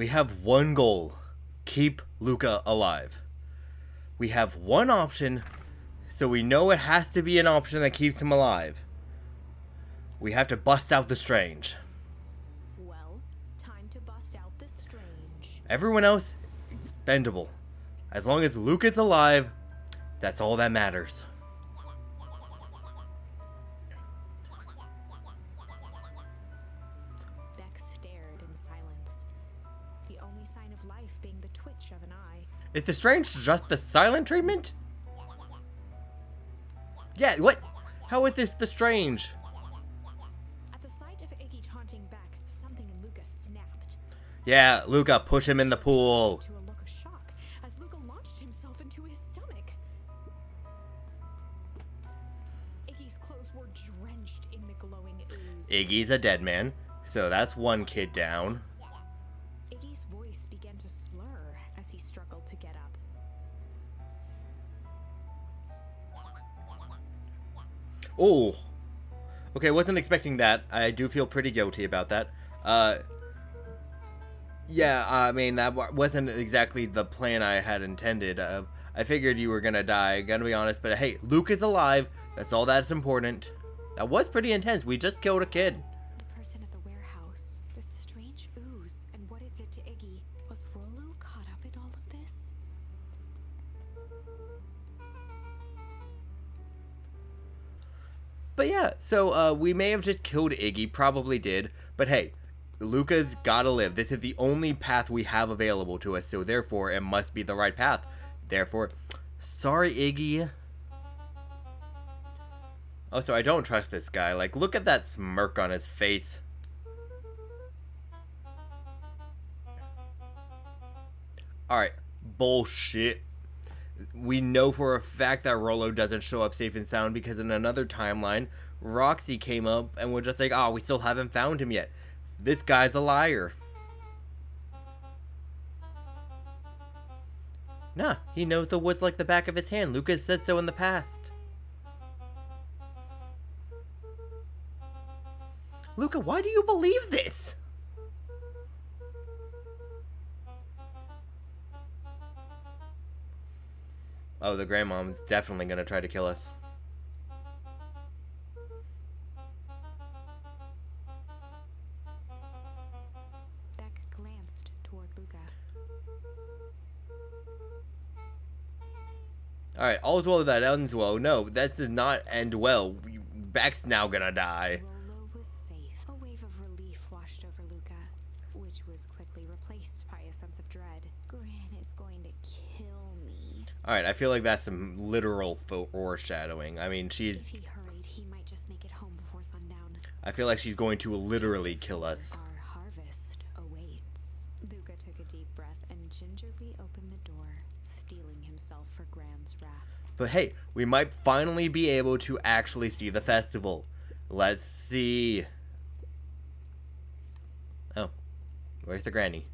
We have one goal. Keep Luka alive. We have one option, so we know it has to be an option that keeps him alive. We have to bust out the strange. Well, time to bust out the strange. Everyone else, expendable. As long as Luka's alive, that's all that matters. Is the strange just the silent treatment? Yeah, what? How is this the strange? At the sight of Iggy taunting Beck, something in Luka snapped Yeah, Luka, push him in the pool. to a look of shock as Luka launched himself into his stomach. Iggy's clothes were drenched in the glowing ooze. Iggy's a dead man, so that's one kid down. Oh. Okay, wasn't expecting that. I do feel pretty guilty about that. Uh. Yeah, I mean, that wasn't exactly the plan I had intended. Uh, I figured you were gonna die, gonna be honest, but hey, Luke is alive. That's all that's important. That was pretty intense. We just killed a kid. But yeah, so uh, we may have just killed Iggy, probably did. But hey, Luka's gotta live. This is the only path we have available to us, so therefore it must be the right path. Therefore, sorry, Iggy. Also, I don't trust this guy. Like, look at that smirk on his face. Alright, bullshit we know for a fact that Rolo doesn't show up safe and sound because in another timeline, Roxy came up and we're just like, oh, we still haven't found him yet. This guy's a liar. Nah, he knows the woods like the back of his hand. Lucas said so in the past. Luka, why do you believe this? Oh, the grandmom's definitely gonna try to kill us. Beck glanced toward Luka. Alright, all's well that ends well. No, that does not end well. Beck's now gonna die. Me. Alright, I feel like that's some literal foreshadowing. I mean, she's. If he hurried, he might just make it home before sundown. I feel like she's going to literally kill us. Our harvest awaits. Luka took a deep breath and gingerly opened the door, steeling himself for Gran's wrath. But hey, we might finally be able to actually see the festival. Let's see. Oh, where's the granny?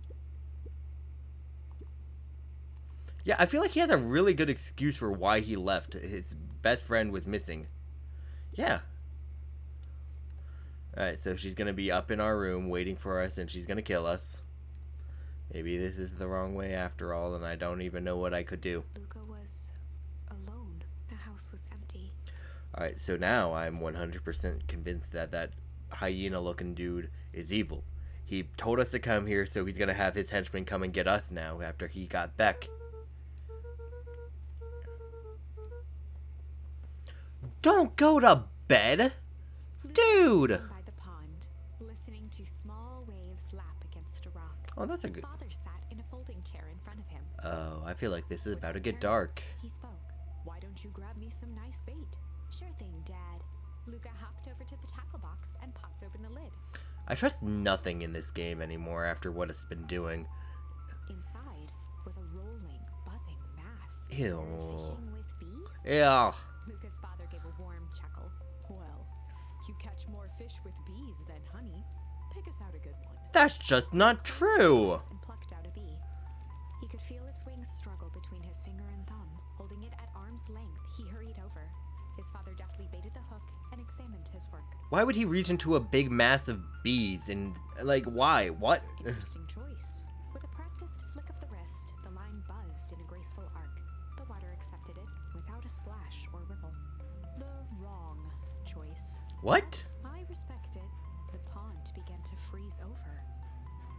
Yeah, I feel like he has a really good excuse for why he left. His best friend was missing. Yeah. Alright, so she's gonna be up in our room waiting for us and she's gonna kill us. Maybe this is the wrong way after all, and I don't even know what I could do. Luka was alone. The house was empty. Alright, so now I'm 100% convinced that that hyena looking dude is evil. He told us to come here, so he's gonna have his henchmen come and get us now after he got Beck. Don't go to bed! Dude! By the pond, listening to small waves lap against a rock. Oh, that's a good. father sat in a folding chair in front of him. Oh, I feel like this is about to get dark. He spoke. Why don't you grab me some nice bait? Sure thing, Dad. Luka hopped over to the tackle box and popped open the lid. I trust nothing in this game anymore after what it's been doing. Inside was a rolling, buzzing mass. Ew. Fishing with bees? Yeah. Luka's fish with bees than honey. Pick us out a good one. That's just not true. And plucked out a bee. He could feel its wings struggle between his finger and thumb. Holding it at arm's length, he hurried over. His father deftly baited the hook and examined his work. Why would he reach into a big mass of bees and like why? What? Interesting choice. With a practiced flick of the wrist, the line buzzed in a graceful arc. The water accepted it without a splash or ripple. The wrong choice. What? Over.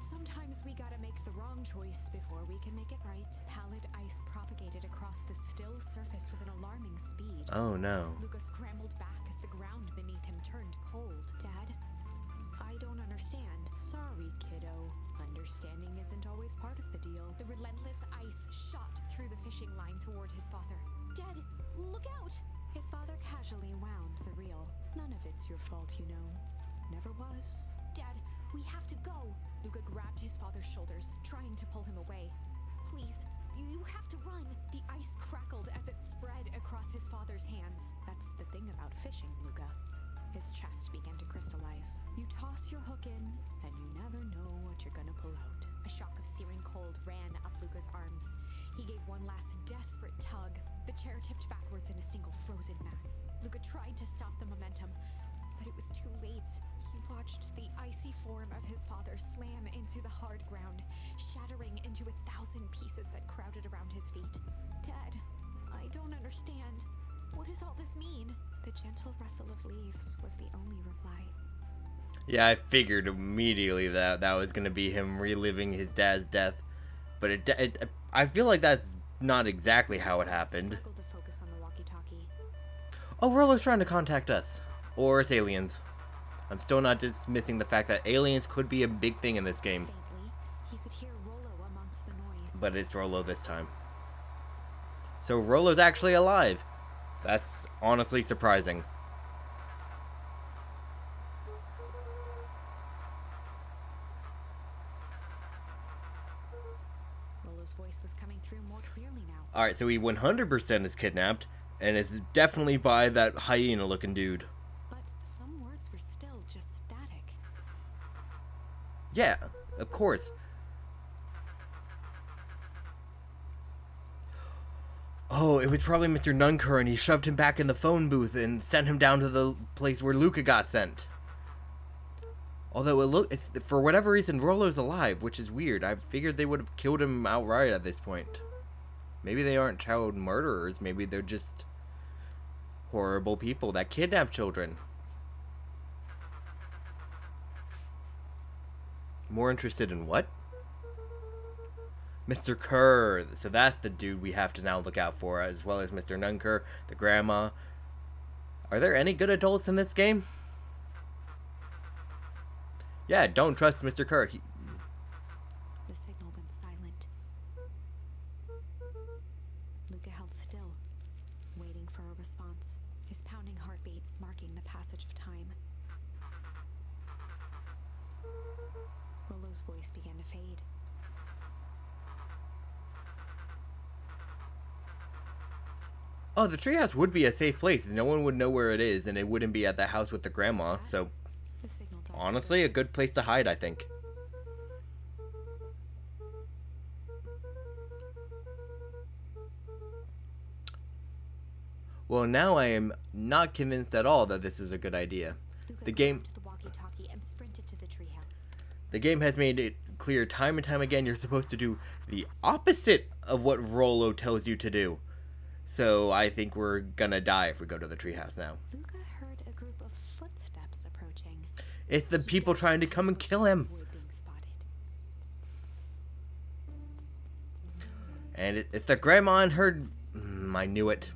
Sometimes we gotta make the wrong choice before we can make it right. Pallid ice propagated across the still surface with an alarming speed. Oh no. Luka scrambled back as the ground beneath him turned cold. Dad, I don't understand. Sorry, kiddo. Understanding isn't always part of the deal. The relentless ice shot through the fishing line toward his father. Dad, look out! His father casually wound the reel. None of it's your fault, you know. Never was. Dad, we have to go! Luka grabbed his father's shoulders, trying to pull him away. Please, you, have to run. The ice crackled as it spread across his father's hands. That's the thing about fishing, Luka. His chest began to crystallize. You toss your hook in, and you never know what you're gonna pull out. A shock of searing cold ran up Luka's arms. He gave one last desperate tug. The chair tipped backwards in a single frozen mass. Luka tried to stop the momentum, but it was too late. He watched the icy form of his father slam into the hard ground, shattering into a thousand pieces that crowded around his feet. Dad, I don't understand. What does all this mean? The gentle rustle of leaves was the only reply. Yeah, I figured immediately that that was gonna be him reliving his dad's death, but it, it I feel like that's not exactly how it happened. To focus on the. Oh, Rolo's trying to contact us, or it's aliens. I'm still not dismissing the fact that aliens could be a big thing in this game, Faintly, he could hear Rolo amongst the noise. but it's Rolo this time. So Rolo's actually alive. That's honestly surprising. Rolo's voice was coming through more clearly now. Alright, so he 100% is kidnapped, and is definitely by that hyena looking dude. Yeah, of course. Oh, it was probably Mr. Nunker, and he shoved him back in the phone booth and sent him down to the place where Luka got sent. Although it look, for whatever reason, Rolo's alive, which is weird. I figured they would have killed him outright at this point. Maybe they aren't child murderers. Maybe they're just horrible people that kidnap children. More interested in what? Mr. Kerr. So that's the dude we have to now look out for, as well as Mr. Nunker, the grandma. Are there any good adults in this game? Yeah, don't trust Mr. Kerr. He, The signal went silent. Luca held still, waiting for a response, his pounding heartbeat marking the passage of time. Rolo's voice began to fade. Oh, the treehouse would be a safe place. No one would know where it is, and it wouldn't be at the house with the grandma. So, The signal died. honestly, a good place to hide, I think. Well, now I am not convinced at all that this is a good idea. The game the walkie-talkie and sprinted to the treehouse. the game has made it clear time and time again you're supposed to do the opposite of what Rolo tells you to do. So I think we're gonna die if we go to the treehouse now. Luka heard a group of footsteps approaching. It's the people trying to come and kill him. Wood being spotted. And it, it's the grandma and her. Mm, I knew it.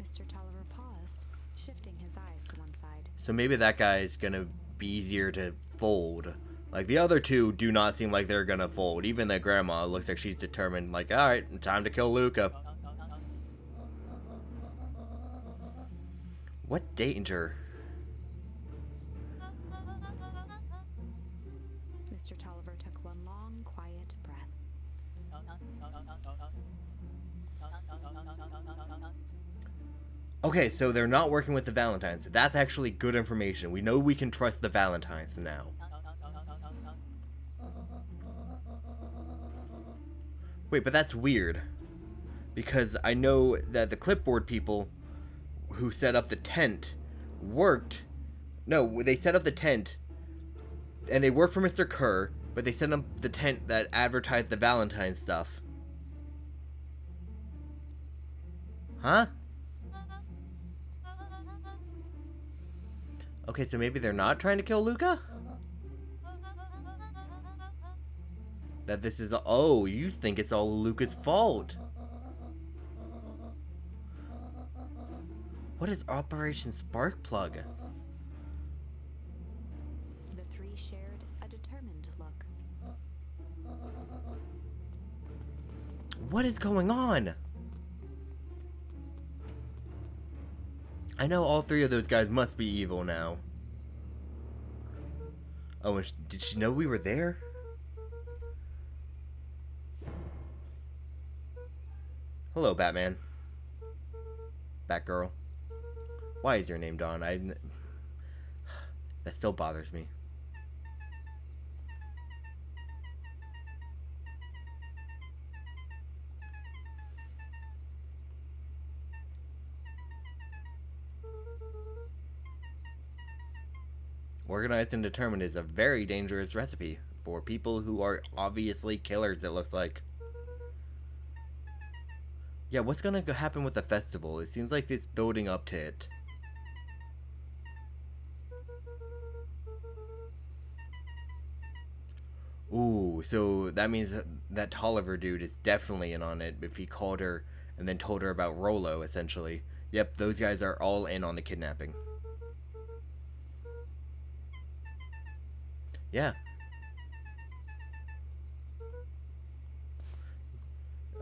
Mr. Tolliver paused, shifting his eyes to one side. So maybe that guy's gonna be easier to fold. Like the other two do not seem like they're gonna fold. Even the grandma looks like she's determined. Like, all right, time to kill Luka. What danger? Mr. Tolliver took one long, quiet breath. Okay, so they're not working with the Valentines. That's actually good information. We know we can trust the Valentines now. Wait, but that's weird. Because I know that the clipboard people who set up the tent worked. No, they set up the tent and they work for Mr. Kerr, but they set up the tent that advertised the Valentine stuff. Huh? Okay, so maybe they're not trying to kill Luka? That this is... Oh, you think it's all Luka's fault. What is Operation Sparkplug? The three shared a determined look. What is going on? I know all three of those guys must be evil now. Oh, did she know we were there? Hello, Batman. Batgirl. Why is your name Dawn? I. That still bothers me. Organized and determined is a very dangerous recipe for people who are obviously killers, it looks like. Yeah, what's gonna happen with the festival? It seems like it's building up to it. Ooh, so that means that- Tolliver dude is definitely in on it if he called her and then told her about Rolo, essentially. Yep, those guys are all in on the kidnapping. Yeah.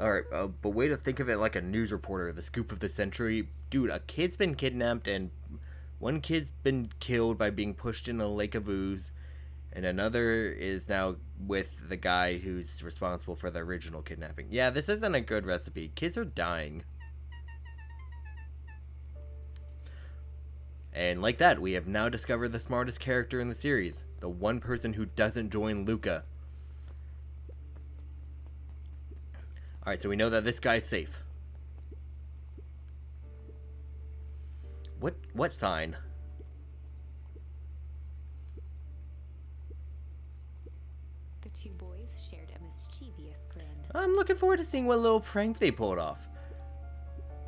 Alright, uh, but way to think of it like a news reporter, the scoop of the century. Dude, a kid's been kidnapped and one kid's been killed by being pushed in a lake of ooze, and another is now with the guy who's responsible for the original kidnapping. Yeah, this isn't a good recipe. Kids are dying. And like that, we have now discovered the smartest character in the series. The one person who doesn't join Luka. Alright, so we know that this guy's safe. What what sign? The two boys shared a mischievous grin. I'm looking forward to seeing what little prank they pulled off.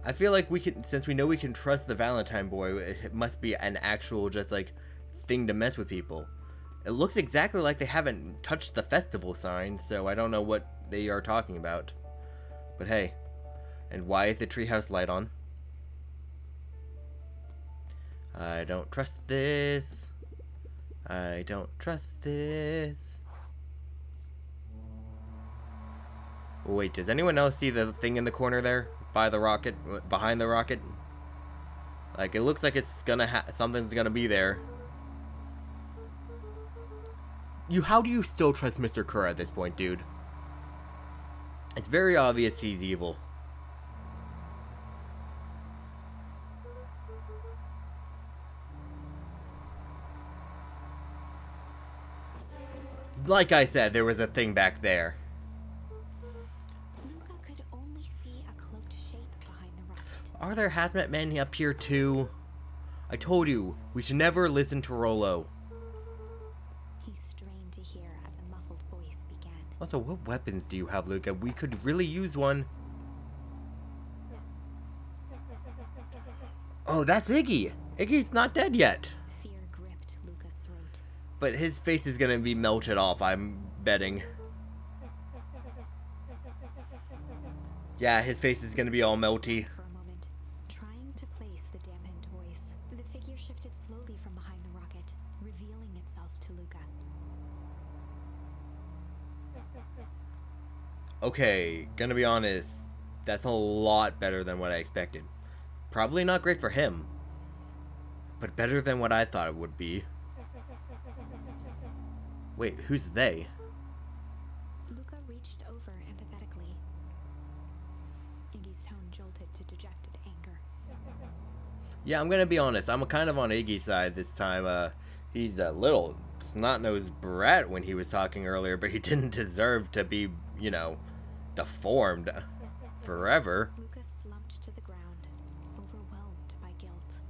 I feel like we can, since we know we can trust the Valentine boy, it must be an actual just like thing to mess with people. It looks exactly like they haven't touched the festival sign, so I don't know what they are talking about. But hey, and why is the treehouse light on? I don't trust this. I don't trust this. Wait, does anyone else see the thing in the corner there? By the rocket? Behind the rocket? Like, it looks like it's gonna ha- something's gonna be there. You, how do you still trust Mr. Kerr at this point, dude? It's very obvious he's evil. Like I said, there was a thing back there. Luka could only see a cloaked shape behind the. Are there hazmat men up here too? I told you, we should never listen to Rolo. Also, what weapons do you have, Luka? We could really use one. Oh, that's Iggy! Iggy's not dead yet. Fear gripped Luka's throat. But his face is gonna be melted off, I'm betting. Yeah, his face is gonna be all melty. For a moment, trying to place the dampened voice, the figure shifted slowly from behind the rocket, revealing itself to Luka. Okay, gonna be honest, that's a lot better than what I expected. Probably not great for him, but better than what I thought it would be. Wait, who's they? Luka reached over empathetically. Iggy's tone jolted to dejected anger. Yeah, I'm gonna be honest, I'm kind of on Iggy's side this time. Uh, he's a little snot-nosed brat when he was talking earlier, but he didn't deserve to be, you know, deformed forever. Luka slumped to the ground, overwhelmed by guilt.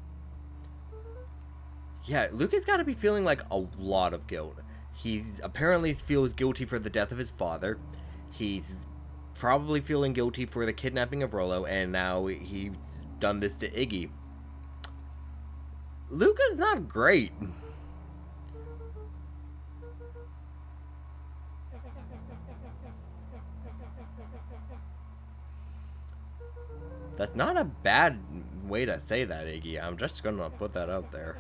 Yeah, Luka's got to be feeling like a lot of guilt. He apparently feels guilty for the death of his father. He's probably feeling guilty for the kidnapping of Rolo, and now he's done this to Iggy. Luka's not great. That's not a bad way to say that, Iggy. I'm just gonna put that out there.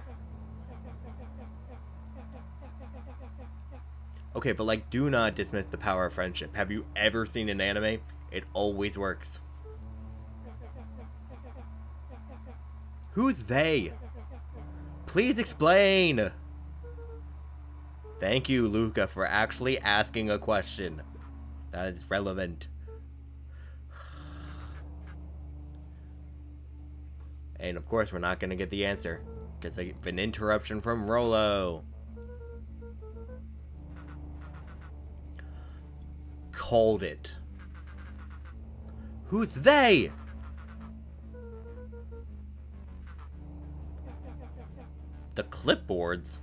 Okay, but like, do not dismiss the power of friendship. Have you ever seen an anime? It always works. Who's they? Please explain! Thank you, Luka, for actually asking a question. That is relevant. And of course, we're not going to get the answer. Because of an interruption from Rolo. Called it. Who's they? The clipboards?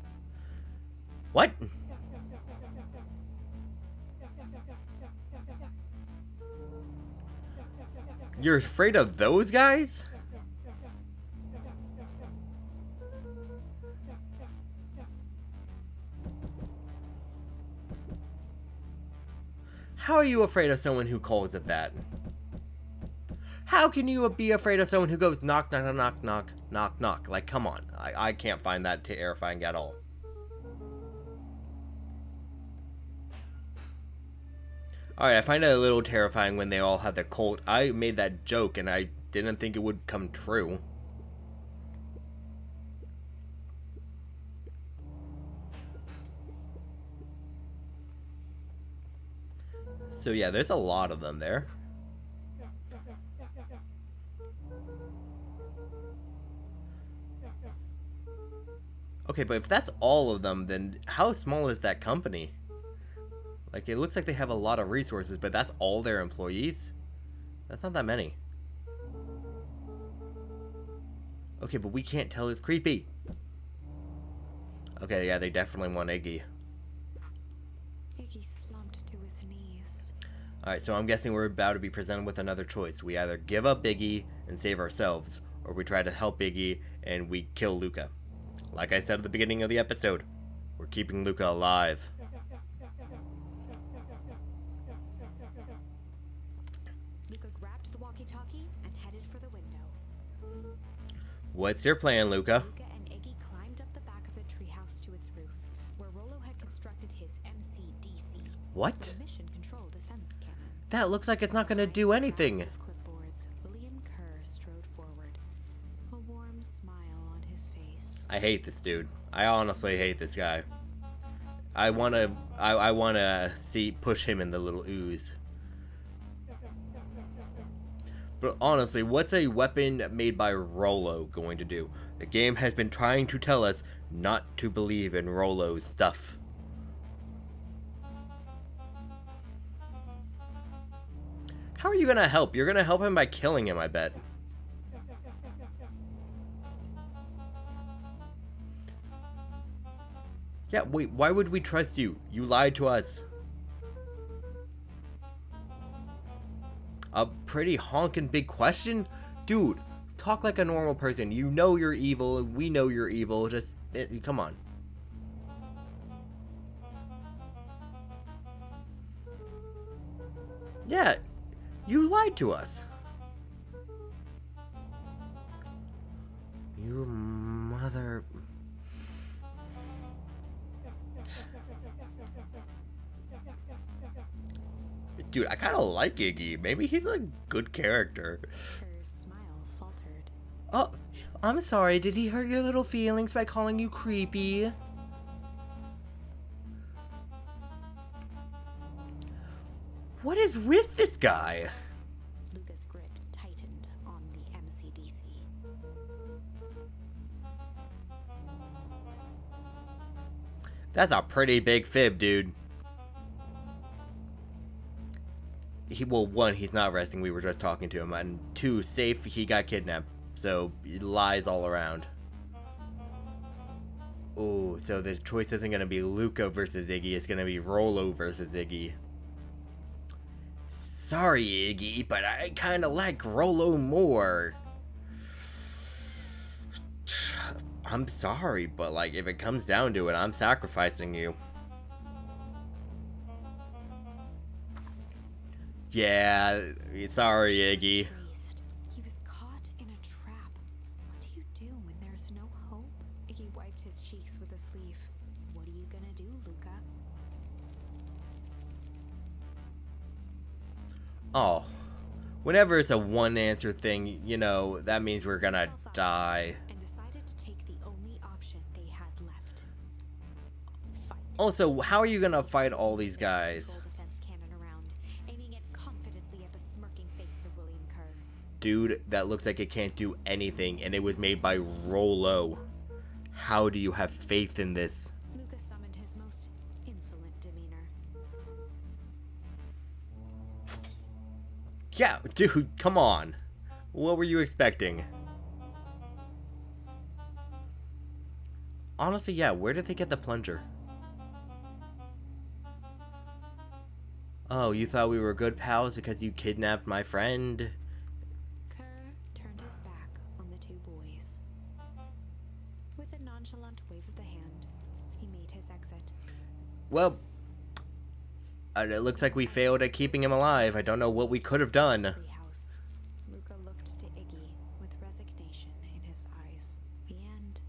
What? You're afraid of those guys? How are you afraid of someone who calls it that? How can you be afraid of someone who goes knock, knock, knock, knock, knock, knock? Like, come on. I, I can't find that terrifying at all. Alright, I find it a little terrifying when they all have the cult. I made that joke and I didn't think it would come true. So yeah, there's a lot of them there. Okay, but if that's all of them, then how small is that company? Like, it looks like they have a lot of resources, but that's all their employees? That's not that many. Okay, but we can't tell it's creepy. Okay, yeah, they definitely want Iggy slumped to his knees. Alright, so I'm guessing we're about to be presented with another choice. We either give up Biggie and save ourselves, or we try to help Biggie and we kill Luka. Like I said at the beginning of the episode, we're keeping Luka alive. Luka grabbed the walkie-talkie and headed for the window. What's your plan, Luka? Luka and Iggy climbed up the back of the treehouse to its roof, where Rolo had constructed his MCDC. What? The mission control defense cannon. That looks like it's not gonna do anything. Of clipboards, William Kerr strode forward, a warm smile on his face. I hate this dude. I honestly hate this guy. I wanna, I, I wanna see push him in the little ooze. But honestly, what's a weapon made by Rolo going to do? The game has been trying to tell us not to believe in Rolo's stuff. How are you gonna help? You're gonna help him by killing him, I bet. Yeah, wait, why would we trust you? You lied to us. A pretty honkin' big question? Dude, talk like a normal person. You know you're evil, we know you're evil. Just, it, come on. Yeah, you lied to us. You mother... Dude, I kind of like Iggy. Maybe he's a good character. Kerr's smile faltered. Oh, I'm sorry. Did he hurt your little feelings by calling you creepy? Is with this guy? Luka's grip tightened on the MCDC. That's a pretty big fib, dude. He well, one, he's not resting. We were just talking to him, and two, safe. He got kidnapped, so lies all around. Oh, so the choice isn't gonna be Luka versus Iggy. It's gonna be Rolo versus Iggy. Sorry, Iggy, but I kind of like Rolo more. I'm sorry, but like if it comes down to it, I'm sacrificing you. Yeah, sorry, Iggy. Oh, whenever it's a one answer thing, you know, that means we're gonna die. And decided to take the only option they had left. Fight. Also, how are you gonna fight all these guys? Full defense cannon around, aiming it confidently at the smirking face of William Kerr. Dude, that looks like it can't do anything, and it was made by Rolo. How do you have faith in this? Yeah, dude, come on. What were you expecting? Honestly, yeah, where did they get the plunger? Oh, you thought we were good pals because you kidnapped my friend? Kerr turned his back on the two boys. With a nonchalant wave of the hand, he made his exit. Well, uh, it looks like we failed at keeping him alive. I don't know what we could have done. Luka looked to Iggy with resignation in his eyes. The end.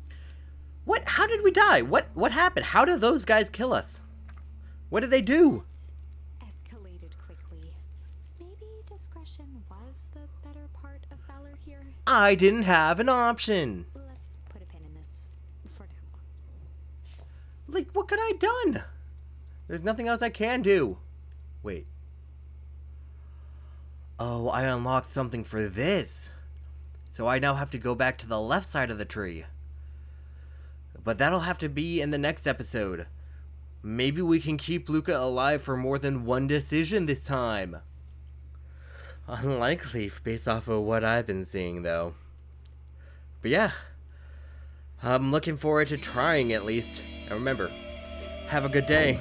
What? How did we die? What? What happened? How did those guys kill us? What did they do? Escalated quickly. Maybe discretion was the better part of valor here. I didn't have an option. Let's put a pin in this for now. Like, what could I have done? There's nothing else I can do. Wait. Oh, I unlocked something for this. So I now have to go back to the left side of the tree. But that'll have to be in the next episode. Maybe we can keep Luka alive for more than one decision this time. Unlikely based off of what I've been seeing, though. But yeah, I'm looking forward to trying at least. And remember, have a good day.